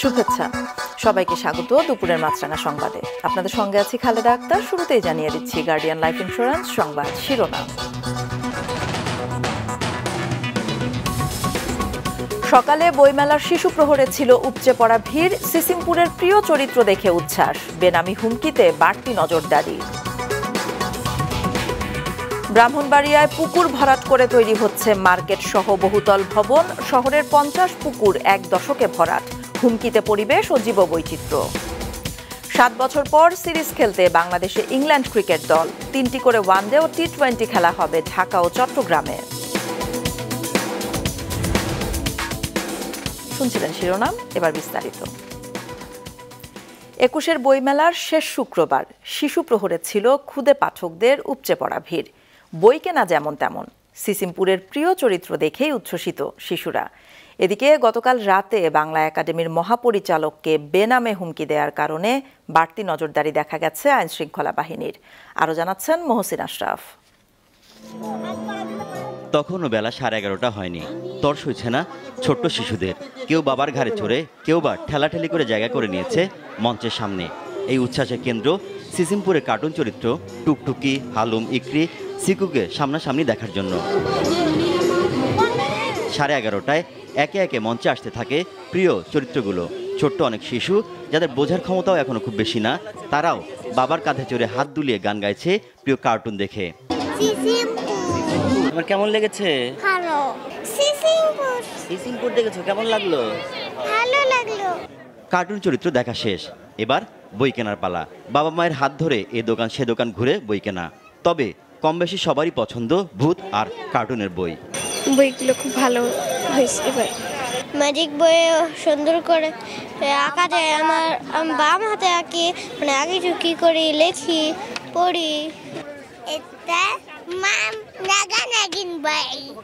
শুভেচ্ছা। সবাইকে স্বাগত দুপুরের মাছরাঙা সংবাদে। আপনাদের সঙ্গে আছি খালেদা আক্তার। শুরুতেই জানিয়ে দিচ্ছি গার্ডিয়ান লাইফ ইন্স্যুরেন্স সংবাদ শিরোনাম। সকালে বইমেলার শিশু প্রহরে ছিল উপচে পড়া ভিড়, সিসিমপুরের প্রিয় চরিত্র দেখে উচ্ছ্বাস। বেনামি হুমকিতে বাড়তি নজরদারি। ব্রাহ্মণবাড়িয়ায় পুকুর ভরাট করে তৈরি হচ্ছে মার্কেট সহ বহুতল ভবন, শহরের পঞ্চাশ পুকুর এক দশকে ভরাট। হুমকিতে পরিবেশ ও জীববৈচিত্র্য। সাত বছর পর সিরিজ খেলতে বাংলাদেশে ইংল্যান্ড ক্রিকেট দল। তিনটি করে ওয়ানডে ও টি টোয়েন্টি খেলা হবে ঢাকা ও চট্টগ্রামে। শুনছিলেন শিরোনাম, এবার বিস্তারিত। একুশের বইমেলার শেষ শুক্রবার, শিশু প্রহরে ছিল খুদে পাঠকদের উপচে পড়া ভিড়। বই কেনা যেমন তেমন, সিসিমপুরের প্রিয় চরিত্র দেখেই উচ্ছ্বসিত শিশুরা। এদিকে গতকাল রাতে বাংলা একাডেমির মহাপরিচালককে বেনামে হুমকি দেওয়ার কারণে বাড়তি নজরদারি দেখা গেছে আইনশৃঙ্খলা বাহিনীর। আরও জানাচ্ছেন মহসিন আশরাফ। তখনও বেলা সাড়ে এগারোটা হয়নি। তর সইছে না ছোট্ট শিশুদের। কেউ বাবার ঘাড়ে চড়ে, কেউ বা ঠেলাঠেলি করে জায়গা করে নিয়েছে মঞ্চের সামনে। এই উচ্ছ্বাসের কেন্দ্র সিসিমপুরের কার্টুন চরিত্র টুকটুকি, হালুম, ইকরি, সিকুকে সামনাসামনি দেখার জন্য। সাড়ে এগারোটায় একে একে মঞ্চে আসতে থাকে প্রিয় চরিত্রগুলো। ছোট্ট অনেক শিশু, যাদের বোঝার ক্ষমতাও এখনও খুব বেশি না, তারাও বাবার কাঁধে চড়ে হাত দুলিয়ে গান গাইছে প্রিয় কার্টুন দেখে। আমার কেমন লেগেছে? ভালো। সিসিমপুর সিসিমপুর দেখেছ? কেমন লাগল? ভালো লাগল। কার্টুন চরিত্র দেখা শেষ। এবার বই কেনার পালা। বাবা মায়ের হাত ধরে এ দোকান সে দোকান ঘুরে বই কেনা। তবে কম বেশি সবারই পছন্দ ভূত আর কার্টুনের বই। বইগুলো খুব ভালো হয়েছে এবার। ম্যাজিক বইয়ে সুন্দর করে আঁকা যায়। আমার আমি বাম হাতে আঁকি। মানে আগে চুকি করি লেখি পড়ি। এটা মাম নাগা নাগিন বই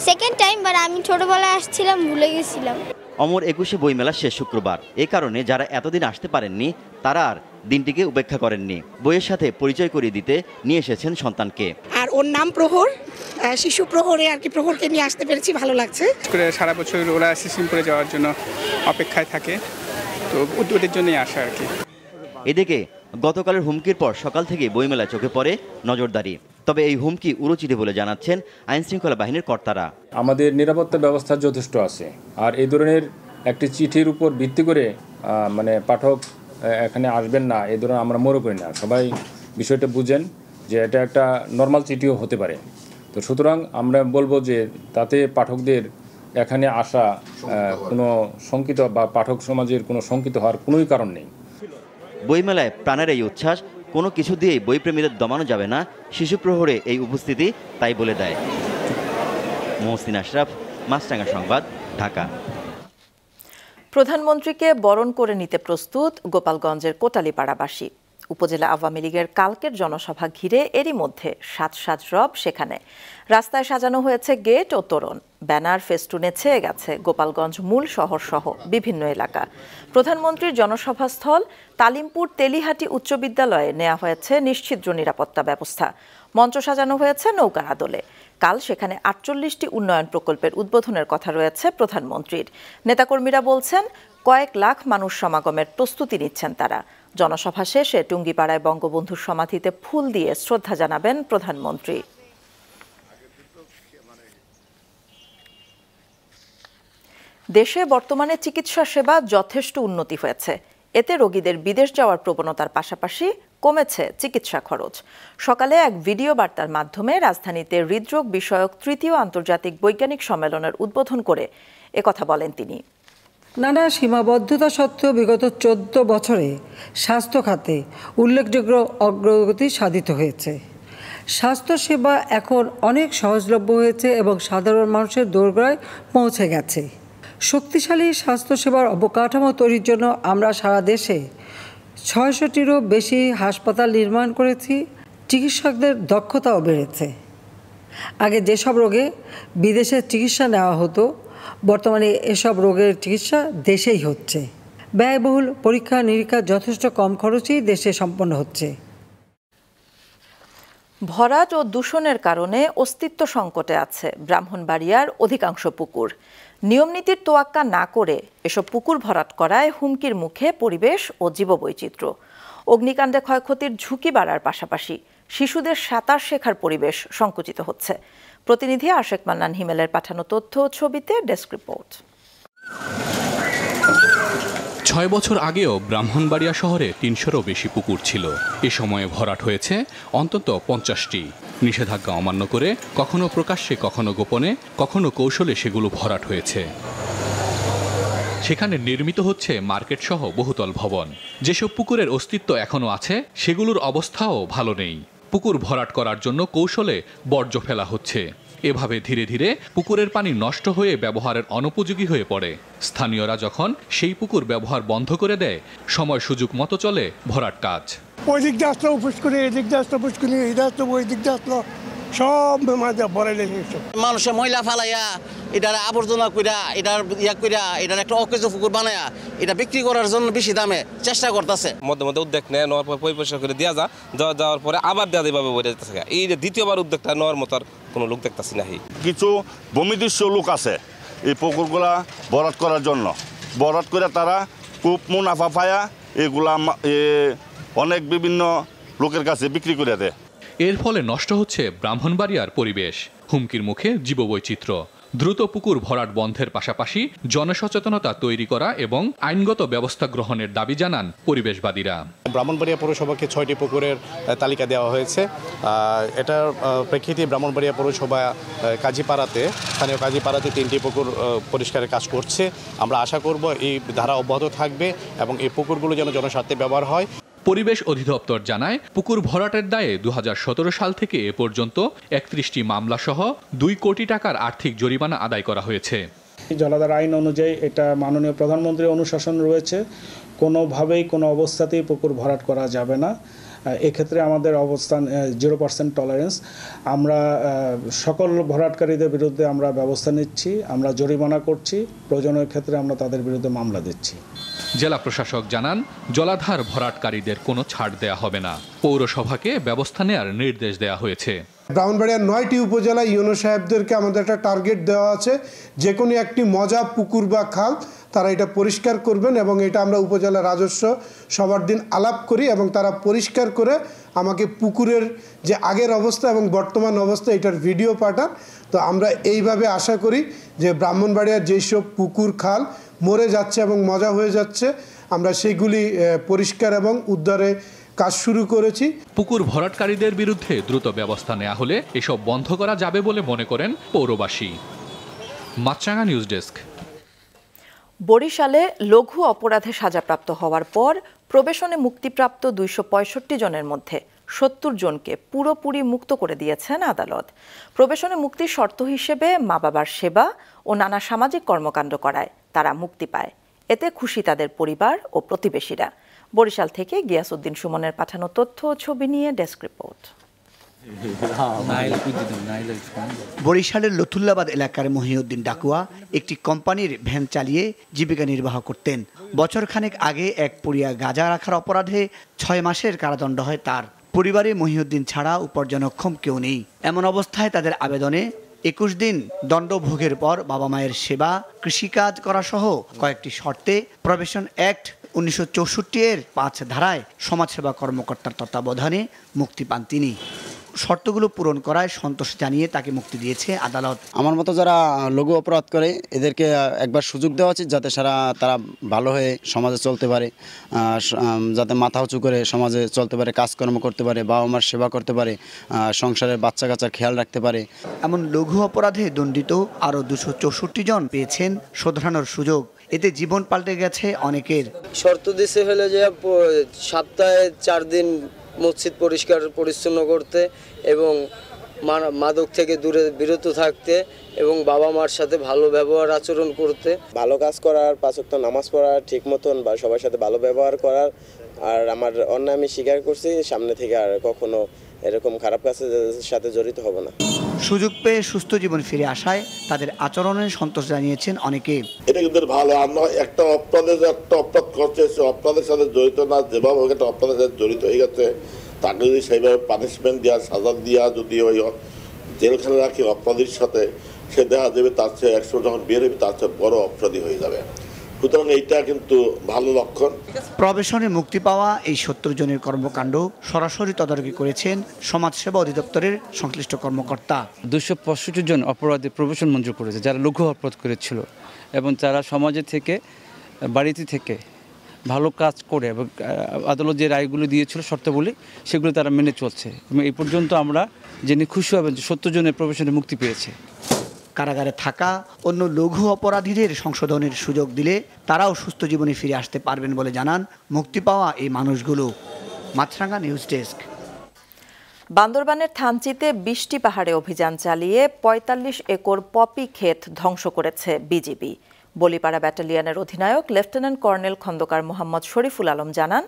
সেকেন্ড টাইম বাট আমি ছোটবেলায় আসছিলাম ভুলে গেছিলাম। অমর একুশে বইমেলা শেষ শুক্রবার। এ কারণে যারা এতদিন আসতে পারেননি তারা আর দিনটিকে উপেক্ষা করেননি। বইয়ের সাথে পরিচয় করিয়ে দিতে নিয়ে এসেছেন সন্তানকে। আর ওর নাম প্রহর। শিশু প্রহরে আর কি প্রহরকে নিয়ে আসতে পেরেছি ভালো লাগছে। সারা বছর ওরা সিসিমপুরে যাওয়ার জন্য অপেক্ষায় থাকে। তো ওদের- জন্যই আসা আর কি। এদিকে গতকালের হুমকির পর সকাল থেকে বইমেলায় চোখে পড়ে নজরদারি। তবে এই হুমকি উড়োচিটে বলে জানাচ্ছেন আইনশৃঙ্খলা বাহিনীর কর্তারা। আমাদের নিরাপত্তা ব্যবস্থা যথেষ্ট আছে। আর এই ধরনের একটি চিঠির উপর ভিত্তি করে মানে পাঠক এখানে আসবেন না এই ধরনের আমরা মনে করি না। সবাই বিষয়টা বুঝেন যে এটা একটা নর্মাল চিঠিও হতে পারে। তো সুতরাং আমরা বলব যে তাতে পাঠকদের এখানে আসা কোনো শঙ্কিত বা পাঠক সমাজের কোনো শঙ্কিত হওয়ার কোনোই কারণ নেই। বইমেলায় প্রাণের এই উচ্ছ্বাস কোনো কিছু দিয়েই বইপ্রেমীদের দমানো যাবে না, শিশু প্রহরে এই উপস্থিতি তাই বলে দেয়। মহসিন আশরাফ মাছরাঙ্গা সংবাদ, ঢাকা। প্রধানমন্ত্রীকে বরণ করে নিতে প্রস্তুত গোপালগঞ্জের কোটালীপাড়াবাসী। উপজেলা আওয়ামী লীগের কালকের জনসভা ঘিরে এরই মধ্যে সাত সাত রব সেখানে। রাস্তায় সাজানো হয়েছে গেট ও তোরণ। ব্যানার, ফেস্টুনে ছেয়ে গেছে গোপালগঞ্জ মূল শহর সহ বিভিন্ন এলাকা। প্রধানমন্ত্রীর জনসভাস্থল তালিমপুর তেলিহাটি উচ্চ বিদ্যালয়ে নেওয়া হয়েছে নিশ্চিদ্র নিরাপত্তা ব্যবস্থা। মঞ্চ সাজানো হয়েছে নৌকার আদলে। কাল সেখানে আটচল্লিশটি উন্নয়ন প্রকল্পের উদ্বোধনের কথা রয়েছে প্রধানমন্ত্রীর। নেতাকর্মীরা বলছেন, কয়েক লাখ মানুষ সমাগমের প্রস্তুতি নিচ্ছেন তারা। জনসভা শেষে টুঙ্গিপাড়ায় বঙ্গবন্ধুর সমাধিতে ফুল দিয়ে শ্রদ্ধা জানাবেন প্রধানমন্ত্রী। দেশে বর্তমানে চিকিৎসা সেবা যথেষ্ট উন্নতি হয়েছে। এতে রোগীদের বিদেশ যাওয়ার প্রবণতার পাশাপাশি কমেছে চিকিৎসা খরচ। সকালে এক ভিডিও বার্তার মাধ্যমে রাজধানীতে হৃদরোগ বিষয়ক তৃতীয় আন্তর্জাতিক বৈজ্ঞানিক সম্মেলনের উদ্বোধন করে একথা বলেন তিনি। নানা সীমাবদ্ধতা সত্ত্বেও বিগত চোদ্দ বছরে স্বাস্থ্য খাতে উল্লেখযোগ্য অগ্রগতি সাধিত হয়েছে। স্বাস্থ্যসেবা এখন অনেক সহজলভ্য হয়েছে এবং সাধারণ মানুষের দোরগোড়ায় পৌঁছে গেছে। শক্তিশালী স্বাস্থ্যসেবার অবকাঠামো তৈরির জন্য আমরা সারা দেশে ছয়শটিরও বেশি হাসপাতাল নির্মাণ করেছি, চিকিৎসকদের দক্ষতাও বেড়েছে। আগে যেসব রোগে বিদেশে চিকিৎসা নেওয়া হতো, বর্তমানে এসব রোগের চিকিৎসা দেশেই হচ্ছে। ব্যয়বহুল পরীক্ষা নিরীক্ষা যথেষ্ট কম খরচেই দেশে সম্পন্ন হচ্ছে। ভরাট ও দূষণের কারণে অস্তিত্ব সংকটে আছে ব্রাহ্মণবাড়িয়ার অধিকাংশ পুকুর। নিয়মনীতির তোয়াক্কা না করে এসব পুকুর ভরাট করায় হুমকির মুখে পরিবেশ ও জীববৈচিত্র্য। অগ্নিকাণ্ডে ক্ষয়ক্ষতির ঝুঁকি বাড়ার পাশাপাশি শিশুদের সাঁতার শেখার পরিবেশ সংকুচিত হচ্ছে। প্রতিনিধি আশেক মান্নান হিমেলের পাঠানো তথ্য ছবিতে ডেস্ক রিপোর্ট। ছয় বছর আগেও ব্রাহ্মণবাড়িয়া শহরে তিনশোরও বেশি পুকুর ছিল। এ সময়ে ভরাট হয়েছে অন্তত পঞ্চাশটি। নিষেধাজ্ঞা অমান্য করে কখনো প্রকাশ্যে, কখনো গোপনে, কখনো কৌশলে সেগুলো ভরাট হয়েছে। সেখানে নির্মিত হচ্ছে মার্কেট সহ বহুতল ভবন। যেসব পুকুরের অস্তিত্ব এখনও আছে, সেগুলোর অবস্থাও ভালো নেই। পুকুর ভরাট করার জন্য কৌশলে বর্জ্য ফেলা হচ্ছে। এভাবে ধীরে ধীরে পুকুরের পানি নষ্ট হয়ে ব্যবহারের অনুপযোগী হয়ে পড়ে। স্থানীয়রা যখন সেই পুকুর ব্যবহার বন্ধ করে দেয়, সময় সুযোগ মতো চলে ভরাট কাজ। ওই দিক দিয়ে আসলো পুষ্করি এই দিক দিয়ে আসলো এই দিক আসলো, ওই দিক দিয়ে আসলো। সব মাঝে ভরে মানুষে ময়লা ফালাইয়া এটার আবর্জনা কইরা এটার ইয়া কইরা এটার একটা অকেজ পুকুর বানায়া এটা বিক্রি করার জন্য বেশি দামে চেষ্টা করতেছে। মধ্যে মধ্যে উদ্যোগ নেয় নেওয়ার পর পরিষ্কার করে দেওয়া যা দেওয়া যাওয়ার পরে আবার দেওয়া এইভাবে বলে যেতেছে এই যে দ্বিতীয়বার উদ্যোগটা নেওয়ার মতো আর কোনো লোক দেখতেছি নাহি। কিছু ভূমিদৃশ্য লোক আছে এই পুকুরগুলা বরাদ করার জন্য। বরাদ করে তারা খুব মুনাফা পায়া এগুলা এ অনেক বিভিন্ন লোকের কাছে বিক্রি করে দেয়। এর ফলে নষ্ট হচ্ছে ব্রাহ্মণবাড়িয়ার পরিবেশ। হুমকির মুখে জীববৈচিত্র্য। দ্রুত পুকুর ভরাট বন্ধের পাশাপাশি জনসচেতনতা তৈরি করা এবং আইনগত ব্যবস্থা গ্রহণের দাবি জানান পরিবেশবাদীরা। ব্রাহ্মণবাড়িয়া পৌরসভাকে ছয়টি পুকুরের তালিকা দেওয়া হয়েছে। এটার প্রেক্ষিতে ব্রাহ্মণবাড়িয়া পৌরসভা কাজীপাড়াতে, স্থানীয় কাজীপাড়াতে তিনটি পুকুর পরিষ্কারের কাজ করছে। আমরা আশা করব এই ধারা অব্যাহত থাকবে এবং এই পুকুরগুলো যেন জনস্বার্থে ব্যবহার হয়। পরিবেশ অধিদপ্তর জানায়, পুকুর ভরাটের দায়ে দু হাজার সতেরো সাল থেকে এ পর্যন্ত একত্রিশটি মামলা সহ দুই কোটি টাকার আর্থিক জরিমানা আদায় করা হয়েছে। জলাধার আইন অনুযায়ী এটা মাননীয় প্রধানমন্ত্রীর অনুশাসন রয়েছে। কোনোভাবেই কোনো অবস্থাতেই পুকুর ভরাট করা যাবে না। এক্ষেত্রে আমাদের অবস্থান জিরো পার্সেন্ট টলারেন্স আমরা সকল ভরাটকারীদের বিরুদ্ধে আমরা ব্যবস্থা নিচ্ছি, আমরা জরিমানা করছি। প্রয়োজনের ক্ষেত্রে আমরা তাদের বিরুদ্ধে মামলা দিচ্ছি। জেলা প্রশাসক জানান, জলাধার ভরাটকারীদের কোনো ছাড় দেয়া হবে না। পৌরসভাকে ব্যবস্থা নেয়ার নির্দেশ দেয়া হয়েছে। ব্রাহ্মণবাড়িয়ার নয়টি উপজেলা ইউনো সাহেবদেরকে আমাদের একটা টার্গেট দেওয়া আছে, যে কোনো একটি মজা, পুকুর বা খাল তারা এটা পরিষ্কার করবেন এবং এটা আমরা উপজেলা রাজস্ব সবার দিন আলাপ করি এবং তারা পরিষ্কার করে আমাকে পুকুরের যে আগের অবস্থা এবং বর্তমান অবস্থা এটার ভিডিও পাঠান। তো আমরা এইভাবে আশা করি যে ব্রাহ্মণবাড়িয়ার যেসব পুকুর, খাল মরে যাচ্ছে এবং মজা হয়ে যাচ্ছে আমরা সেগুলি পরিষ্কার এবং উদ্ধারে কাজ শুরু করেছি। পুকুর ভরাটকারীদের বিরুদ্ধে দ্রুত ব্যবস্থা নেওয়া হলে এসব বন্ধ করা যাবে বলে মনে করেন পৌরবাসী। মাছরাঙা নিউজ ডেস্ক। বরিশালে লঘু অপরাধে সাজাপ্রাপ্ত হওয়ার পর প্রবেশনে মুক্তিপ্রাপ্ত দুইশো পঁয়ষট্টি জনের মধ্যে সত্তর জনকে পুরোপুরি মুক্ত করে দিয়েছেন আদালত। প্রবেশনে মুক্তির শর্ত হিসেবে মা বাবার সেবা ও নানা সামাজিক কর্মকাণ্ড করায়। তারা মুক্তি পায়। এতে খুশি তাদের পরিবার ও প্রতিবেশীরা। বরিশাল থেকে গিয়াসউদ্দিন সুমনের পাঠানো তথ্য ছবি নিয়ে ডেস্ক রিপোর্ট। বরিশালের লথুল্লাবাদ এলাকার মহিউদ্দিন ডাকুয়া একটি কোম্পানির ভ্যান চালিয়ে জীবিকা নির্বাহ করতেন। বছরখানেক আগে এক পুড়িয়া গাঁজা রাখার অপরাধে ছয় মাসের কারাদণ্ড হয় তার। পরিবারে মহিউদ্দিন ছাড়া উপার্জনক্ষম কেউ নেই। এমন অবস্থায় তাদের আবেদনে একুশ দিন দণ্ডভোগের পর বাবা মায়ের সেবা, কৃষিকাজ করা সহ কয়েকটি শর্তে প্রবেশন অ্যাক্ট উনিশশো চৌষট্টি এর পাঁচ ধারায় সমাজসেবা কর্মকর্তার তত্ত্বাবধানে মুক্তি পান তিনি। শর্তগুলো পূরণ করায় সন্তোষ জানিয়ে তাকে মুক্তি দিয়েছে আদালত। আমার মতো যারা লঘু অপরাধ করে এদেরকে একবার সুযোগ দেওয়া উচিত যাতে সারা তারা ভালো হয়ে সমাজে চলতে পারে যাতে মাথা উঁচু করে সমাজে চলতে পারে কাজকর্ম করতে পারে বাবা মার সেবা করতে পারে সংসারের বাচ্চা কাচ্চার খেয়াল রাখতে পারে। এমন লঘু অপরাধে দণ্ডিত আরও দুশো চৌষট্টি জন পেয়েছেন শোধরানোর সুযোগ। এতে জীবন পাল্টে গেছে অনেকের। শর্ত দিছে হলে যে সপ্তাহে চার দিন মসজিদ পরিষ্কার পরিচ্ছন্ন করতে এবং মাদক থেকে দূরে বিরত থাকতে এবং বাবা মার সাথে ভালো ব্যবহার আচরণ করতে। ভালো কাজ করার পাঁচক্ত নামাজ পড়ার, ঠিক মতন বা সবার সাথে ভালো ব্যবহার করার। আর আমার অন্য আমি স্বীকার করছি, সামনে থেকে আর কখনো এরকম খারাপ কাজের সাথে জড়িত হব না। সুযোগ পেয়ে সুস্থ জীবন ফিরে আসায় তাদের আচরণে সন্তোষ জানিয়েছেন অনেকে। এটা কিন্তু ভালো আমরা একটা অপরাধের একটা অপরাধ করছে সে অপরাধের সাথে জড়িত না যেভাবে হোক একটা অপরাধের সাথে জড়িত হয়ে গেছে তাকে যদি সেইভাবে পানিশমেন্ট দেওয়া সাজা দেওয়া যদি ওই জেলখানে রাখি অপরাধীর সাথে সে দেখা যাবে তার চেয়ে একশো যখন বের হবে তার চেয়ে বড় অপরাধী হয়ে যাবে। সুতরাং এইটা কিন্তু ভালো লক্ষণ। প্রবেশনে মুক্তি পাওয়া এই সত্তর জনের কর্মকাণ্ড সরাসরি তদারকি করেছেন সমাজসেবা অধিদপ্তরের সংশ্লিষ্ট কর্মকর্তা। দুশো পঁয়ষট্টি জন অপরাধী প্রবেশন মঞ্জুর করেছে যারা লঘু অপরাধ করেছিল এবং তারা সমাজে থেকে বাড়িতে থেকে ভালো কাজ করে এবং আদালত যে রায়গুলো দিয়েছিল শর্তাবলী সেগুলো তারা মেনে চলছে। এবং এই পর্যন্ত আমরা জেনে খুশি হবেন যে সত্তর জনের প্রবেশনে মুক্তি পেয়েছে। কারাগারে থাকা অন্য লঘু অপরাধীদের সংশোধনের সুযোগ দিলে তারাও সুস্থ জীবনে ফিরে আসতে পারবেন বলে জানান মুক্তি পাওয়া এই মানুষগুলো। Maasranga news desk. বান্দরবানের থানচিতে বৃষ্টি পাহাড়ে অভিযান চালিয়ে ৪৫ একর পপি ক্ষেত ধ্বংস করেছে বিজিবি। বলিপাড়া ব্যাটালিয়নের অধিনায়ক লেফটেন্যান্ট কর্নেল খন্দকার মোহাম্মদ শরীফুল আলম জানান,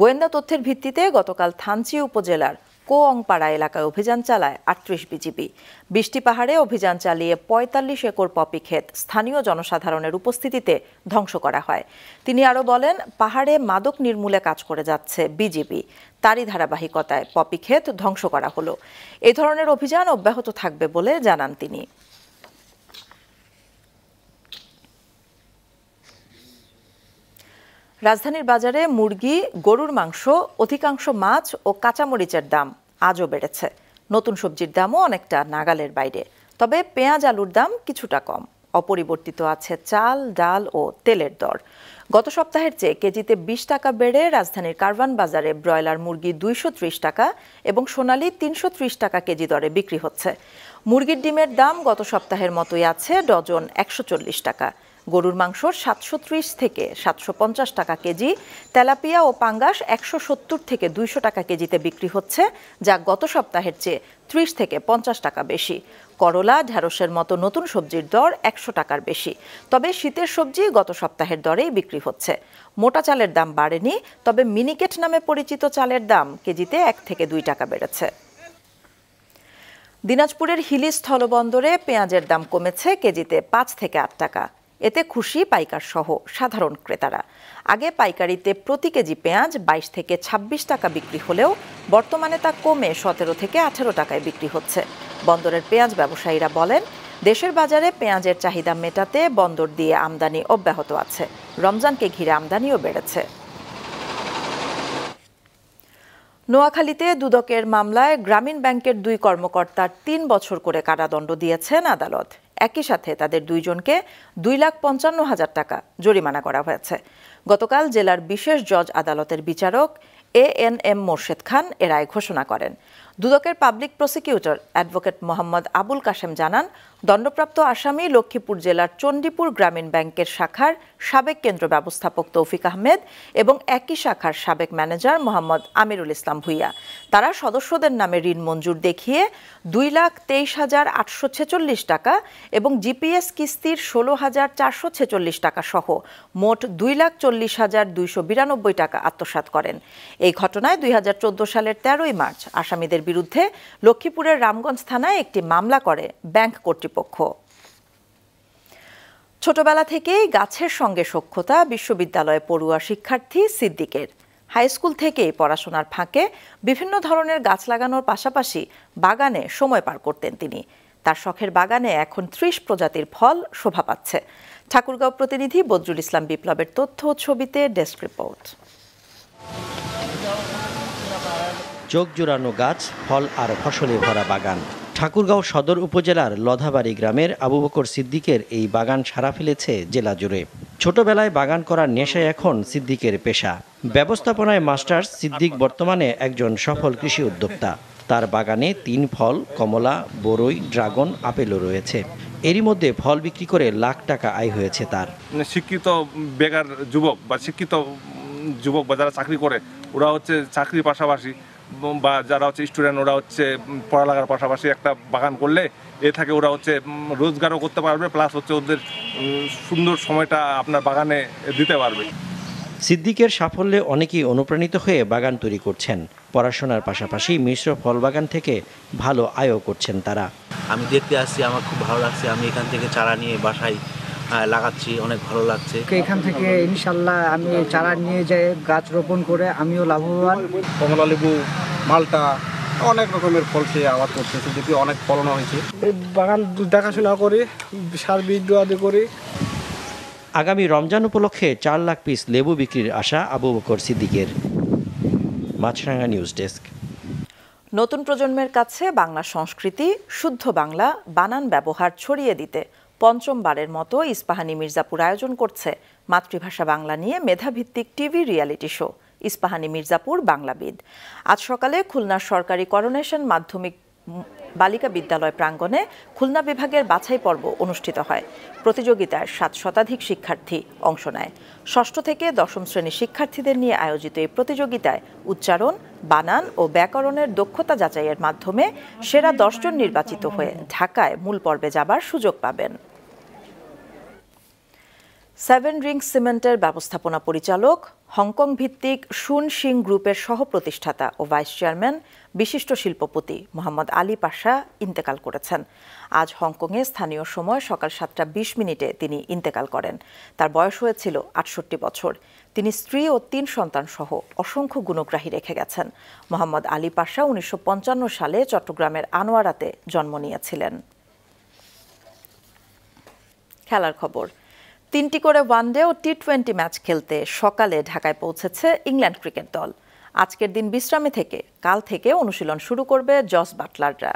গোয়েন্দা তথ্যের ভিত্তিতে গতকাল থানচি উপজেলার কোঅংপাড়া এলাকায় অভিযান চালায় আটত্রিশ বিজিবি। বৃষ্টি পাহাড়ে অভিযান চালিয়ে ৪৫ একর পপি ক্ষেত স্থানীয় জনসাধারণের উপস্থিতিতে ধ্বংস করা হয়। তিনি আরও বলেন, পাহাড়ে মাদক নির্মূলে কাজ করে যাচ্ছে বিজিবি। তারই ধারাবাহিকতায় পপি ক্ষেত ধ্বংস করা হলো। এ ধরনের অভিযান অব্যাহত থাকবে বলে জানান তিনি। রাজধানীর বাজারে মুরগি, গরুর মাংস, অধিকাংশ মাছ ও কাঁচামরিচের দাম আজও বেড়েছে। নতুন সবজির দামও অনেকটা নাগালের বাইরে। তবে পেঁয়াজ আলুর দাম কিছুটা কম। অপরিবর্তিত আছে চাল, ডাল ও তেলের দর। গত সপ্তাহের চেয়ে কেজিতে বিশ টাকা বেড়ে রাজধানীর কারওয়ান বাজারে ব্রয়লার মুরগি দুইশো ত্রিশ টাকা এবং সোনালি তিনশো ত্রিশ টাকা কেজি দরে বিক্রি হচ্ছে। মুরগির ডিমের দাম গত সপ্তাহের মতোই আছে ডজন একশো চল্লিশ টাকা। গরুর মাংস সাতশো ত্রিশ থেকে সাতশো পঞ্চাশ টাকা কেজি, তেলাপিয়া ও পাঙ্গাস একশো সত্তর থেকে দুইশো টাকা কেজিতে বিক্রি হচ্ছে, যা গত সপ্তাহের চেয়ে ত্রিশ থেকে পঞ্চাশ টাকা বেশি। করলা ঢ্যাঁড়সের মতো নতুন সবজির দর একশো টাকার বেশি। তবে শীতের সবজি গত সপ্তাহের দরেই বিক্রি হচ্ছে। মোটা চালের দাম বাড়েনি, তবে মিনিকেট নামে পরিচিত চালের দাম কেজিতে এক থেকে দুই টাকা বেড়েছে। দিনাজপুরের হিলি স্থলবন্দরে পেঁয়াজের দাম কমেছে কেজিতে পাঁচ থেকে আট টাকা। এতে খুশি পাইকার সহ সাধারণ ক্রেতারা। আগে পাইকারিতে প্রতি কেজি পেঁয়াজ বাইশ থেকে ২৬ টাকা বিক্রি হলেও বর্তমানে তা কমে সতেরো থেকে আঠেরো টাকায় বিক্রি হচ্ছে। বন্দরের পেঁয়াজ ব্যবসায়ীরা বলেন, দেশের বাজারে পেঁয়াজের চাহিদা মেটাতে বন্দর দিয়ে আমদানি অব্যাহত আছে। রমজানকে ঘিরে আমদানিও বেড়েছে। নোয়াখালীতে দুদকের মামলায় গ্রামীণ ব্যাংকের দুই কর্মকর্তার তিন বছর করে কারাদণ্ড দিয়েছেন আদালত। একই সাথে তাদের দুইজনকে দুই লাখ পঞ্চান্ন হাজার টাকা জরিমানা করা হয়েছে। গতকাল জেলার বিশেষ জজ আদালতের বিচারক A N M Morshed Khan এ রায় ঘোষণা করেন। দুদকের public prosecutor advocate Mohammad Abul Kashem জানান, দণ্ডপ্রাপ্ত আসামি লক্ষ্মীপুর জেলার চণ্ডীপুর গ্রামীণ ব্যাংকের শাখার সাবেক কেন্দ্র ব্যবস্থাপক তৌফিক আহমেদ এবং একই শাখার সাবেক ম্যানেজার মোহাম্মদ আমিরুল ইসলাম ভুইয়া। তারা সদস্যদের নামে ঋণ মঞ্জুর দেখিয়ে দুই লাখ তেইশ হাজার আটশো ছেচল্লিশ টাকা এবং জিপিএস কিস্তির ষোলো হাজার চারশো ছেচল্লিশ টাকা সহ মোট দুই লাখ চল্লিশ হাজার দুইশো বিরানব্বই টাকা আত্মসাৎ করেন। এই ঘটনায় দুই হাজার চোদ্দ সালের তেরোই মার্চ আসামিদের বিরুদ্ধে লক্ষ্মীপুরের রামগঞ্জ থানায় একটি মামলা করে ব্যাংক কর্তৃপক্ষ। ছোটবেলা থেকেই গাছের সঙ্গে সখ্যতা বিশ্ববিদ্যালয়ে পড়ুয়া শিক্ষার্থী সিদ্দিকের। হাই স্কুল থেকেই পড়াশোনার ফাঁকে বিভিন্ন ধরনের গাছ লাগানোর পাশাপাশি বাগানে সময় পার করতেন তিনি। তার শখের বাগানে এখন ত্রিশ প্রজাতির ফল শোভা পাচ্ছে। ঠাকুরগাঁও প্রতিনিধি বদরুল ইসলাম বিপ্লবের তথ্য ছবিতে ডেস্ক রিপোর্ট। চোখ জোড়ানো গাছ, ফল আর ফসলে ভরা বাগান। ঠাকুরগাঁও সদর উপজেলার লধাবাড়ি গ্রামের আবু বকর সিদ্দিকের এই বাগান সারা ফেলেছে জেলা জুড়ে। ছোটবেলায় বাগান করার নেশায় এখন সিদ্দিকের পেশা। ব্যবস্থাপনায় মাস্টার্স, সিদ্দিক বর্তমানে একজন সফল কৃষি উদ্যোক্তা। তার বাগানে তিন ফল, কমলা, বরই, ড্রাগন, আপেলও রয়েছে। এরই মধ্যে ফল বিক্রি করে লাখ টাকা আয় হয়েছে তার। মানে শিক্ষিত বেকার যুবক বা শিক্ষিত যুবক বা যারা চাকরি করে, ওরা হচ্ছে চাকরির পাশাপাশি বা যারা হচ্ছে স্টুডেন্ট ওরা হচ্ছে পড়ালেখার পাশাপাশি একটা বাগান করলে এ থাকে ওরা হচ্ছে রোজগারও করতে পারবে প্লাস হচ্ছে ওদের সুন্দর সময়টা আপনার বাগানে দিতে পারবে। সিদ্দিকের সাফল্যে অনেকেই অনুপ্রাণিত হয়ে বাগান তৈরি করছেন। পড়াশোনার পাশাপাশি মিশ্র ফল বাগান থেকে ভালো আয়ও করছেন তারা। আমি দেখতে আসছি আমার খুব ভালো লাগছে। আমি এখান থেকে চারা নিয়ে বাসায় লাগাচ্ছি অনেক ভালো লাগছে। এখান থেকে ইনশাল্লাহ আমি চারা নিয়ে যাই গাছ রোপণ করে আমিও লাভবান। কমলা লেবু মালটা অনেক রকমের ফল সে আবাদ করতেছে দেখি অনেক ফলন হয়েছে। এই বাগান দেখাশোনা করি সার বীজ দোয়াদি করি। আগামী রমজান উপলক্ষে চার লাখ পিস লেবু বিক্রির আশা আবু বকর সিদ্দিকের। Maasranga news desk. নতুন প্রজন্মের কাছে বাংলা সংস্কৃতি শুদ্ধ বাংলা বানান ব্যবহার ছড়িয়ে দিতে। পঞ্চমবারের মতো ইস্পাহানি মির্জাপুর আয়োজন করছে। মাতৃভাষা বাংলা নিয়ে মেধাভিত্তিক TV reality show, Ispahani Mirzapur Banglabid আজ সকালে খুলনার সরকারি করোনেশন মাধ্যমিক বালিকা বিদ্যালয় প্রাঙ্গণে খুলনা বিভাগের বাছাই পর্ব অনুষ্ঠিত হয়। প্রতিযোগিতায় সাত শতাধিক শিক্ষার্থী অংশ নেয়। ষষ্ঠ থেকে দশম শ্রেণির শিক্ষার্থীদের নিয়ে আয়োজিত এই প্রতিযোগিতায় উচ্চারণ, বানান ও ব্যাকরণের দক্ষতা যাচাইয়ের মাধ্যমে সেরা দশজন নির্বাচিত হয়ে ঢাকায় মূল পর্বে যাবার সুযোগ পাবেন। সেভেন রিংস সিমেন্টের ব্যবস্থাপনা পরিচালক, হংকং ভিত্তিক শুন সিং গ্রুপের সহ প্রতিষ্ঠাতা ও ভাইস চেয়ারম্যান বিশিষ্ট শিল্পপতি মোহাম্মদ আলী পাশা ইন্তেকাল করেছেন। আজ হংকংয়ে স্থানীয় সময় সকাল সাতটা বিশ মিনিটে তিনি ইন্তেকাল করেন। তার বয়স হয়েছিল আটষট্টি বছর। তিনি স্ত্রী ও তিন সন্তান সহ অসংখ্য গুণগ্রাহী রেখে গেছেন। মোহাম্মদ আলী পাশা উনিশশো পঞ্চান্ন সালে চট্টগ্রামের আনোয়ারাতে জন্ম নিয়েছিলেন। খেলার খবর। তিনটি করে ওয়ানডে ও টি টোয়েন্টি ম্যাচ খেলতে সকালে ঢাকায় পৌঁছেছে ইংল্যান্ড ক্রিকেট দল। আজকের দিন বিশ্রামে থেকে, কাল থেকে অনুশীলন শুরু করবে জস বাটলাররা।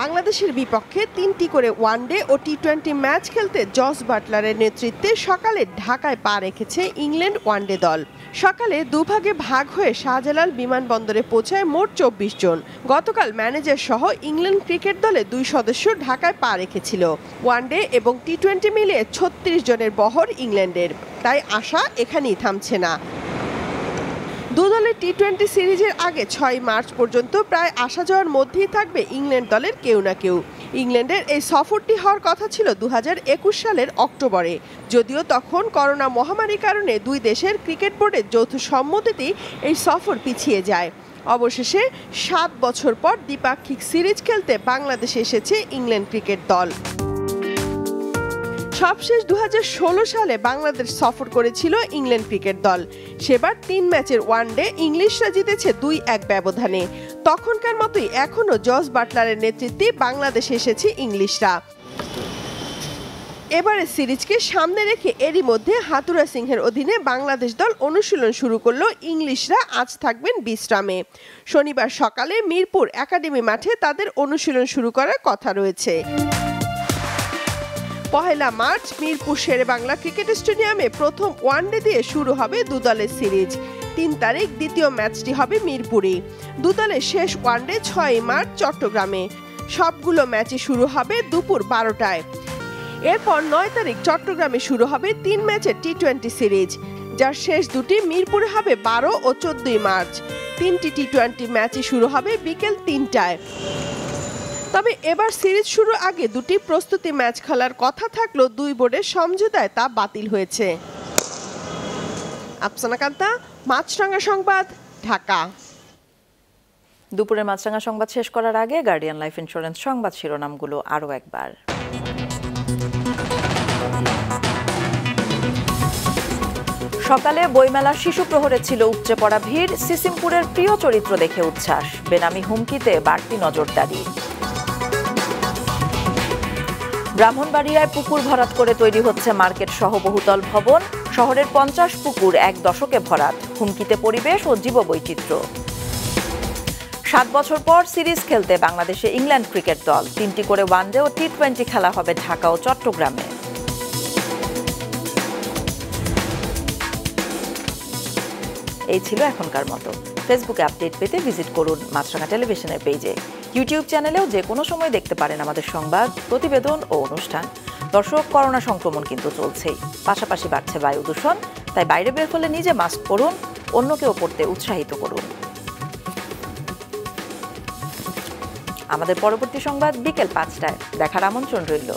বাংলাদেশের বিপক্ষে তিনটি করে ওয়ানডে ও টি টোয়েন্টি ম্যাচ খেলতে জস বাটলারের নেতৃত্বে সকালে ঢাকায় পা রেখেছে ইংল্যান্ড ওয়ানডে দল। সকালে দুভাগে ভাগ হয়ে শাহজালাল বিমানবন্দরে পৌঁছায় মোট চব্বিশ জন। গতকাল ম্যানেজার সহ ইংল্যান্ড ক্রিকেট দলে দুই সদস্য ঢাকায় পা রেখেছিল। ওয়ানডে এবং টি টোয়েন্টি মিলিয়ে ছত্রিশ জনের বহর ইংল্যান্ডের। তাই আশা এখানেই থামছে না। দু দলের টি টোয়েন্টি সিরিজের আগে ছয় মার্চ পর্যন্ত প্রায় আসা যাওয়ার মধ্যেই থাকবে ইংল্যান্ড দলের কেউ না কেউ। ইংল্যান্ডের এই সফরটি হওয়ার কথা ছিল দু হাজার একুশ সালের অক্টোবরে। যদিও তখন করোনা মহামারীর কারণে দুই দেশের ক্রিকেট বোর্ডের যৌথ সম্মতিতেই এই সফর পিছিয়ে যায়। অবশেষে সাত বছর পর দ্বিপাক্ষিক সিরিজ খেলতে বাংলাদেশে এসেছে ইংল্যান্ড ক্রিকেট দল। সবশেষ দু হাজার ষোলো সালে বাংলাদেশ সফর করেছিল ইংল্যান্ড ক্রিকেট দল। সেবার তিন ম্যাচের ওয়ানডে ইংলিশরা জিতেছে দুই এক ব্যবধানে। তখনকার মতোই এখনও জস বাটলারের নেতৃত্বে বাংলাদেশে এসেছে ইংলিশরা। এবারে সিরিজকে সামনে রেখে এরই মধ্যে হাতুরা সিংহের অধীনে বাংলাদেশ দল অনুশীলন শুরু করল ইংলিশরা। আজ থাকবেন বিশ্রামে। শনিবার সকালে মিরপুর একাডেমি মাঠে তাদের অনুশীলন শুরু করার কথা রয়েছে। পহেলা মার্চ মিরপুর শেরে বাংলা ক্রিকেট স্টেডিয়ামে প্রথম ওয়ানডে দিয়ে শুরু হবে দু দলের সিরিজ। তিন তারিখ দ্বিতীয় ম্যাচটি হবে মিরপুরে। দু দলের শেষ ওয়ানডে ছয় মার্চ চট্টগ্রামে। সবগুলো ম্যাচই শুরু হবে দুপুর বারোটায়। এরপর নয় তারিখ চট্টগ্রামে শুরু হবে তিন ম্যাচের টি টোয়েন্টি সিরিজ, যার শেষ দুটি মিরপুরে হবে বারো ও চোদ্দই মার্চ। তিনটি টি টোয়েন্টি ম্যাচই শুরু হবে বিকেল তিনটায়। তবে এবার সিরিজ শুরুর আগে দুটি প্রস্তুতি ম্যাচ খেলার কথা থাকলেও দুই বোর্ডের সমঝোতায় তা বাতিল হয়েছে। আফসানা কান্তা মাছরাঙ্গা সংবাদ, ঢাকা। দুপুরের মাছরাঙ্গা সংবাদ শেষ করার আগে গার্ডিয়ান লাইফ ইন্স্যুরেন্স সংবাদ শিরোনামগুলো আরও একবার। সকালে বইমেলার শিশু প্রহরে ছিল উপচে পড়া ভিড়, সিসিমপুরের প্রিয় চরিত্র দেখে উচ্ছ্বাস। বেনামি হুমকিতে বাড়তি নজরদারি। ব্রাহ্মণবাড়িয়ায় পুকুর ভরাট করে তৈরি হচ্ছে মার্কেট সহ বহুতল ভবন। শহরের পঞ্চাশ পুকুর এক দশকে ভরাট। হুমকিতে পরিবেশ ও জীববৈচিত্র্য। সাত বছর পর সিরিজ খেলতে বাংলাদেশে ইংল্যান্ড ক্রিকেট দল। তিনটি করে ওয়ানডে ও টি টোয়েন্টি খেলা হবে ঢাকা ও চট্টগ্রামে। এই ছিল এখনকার মতো। ফেসবুকে আপডেট পেতে ভিজিট করুন মাছরাঙা টেলিভিশনের পেজে ইউটিউব চ্যানেলেও যে কোনো সময় দেখতে পারেন আমাদের সংবাদ, প্রতিবেদন ও অনুষ্ঠান। দর্শক, করোনা সংক্রমণ কিন্তু চলছেই। পাশাপাশি বাড়ছে বায়ু দূষণ, তাই বাইরে বের হলে নিজে মাস্ক পরুন, অন্যকেও পড়তে উৎসাহিত করুন। আমাদের পরবর্তী সংবাদ বিকেল পাঁচটায়। দেখার আমন্ত্রণ রইল।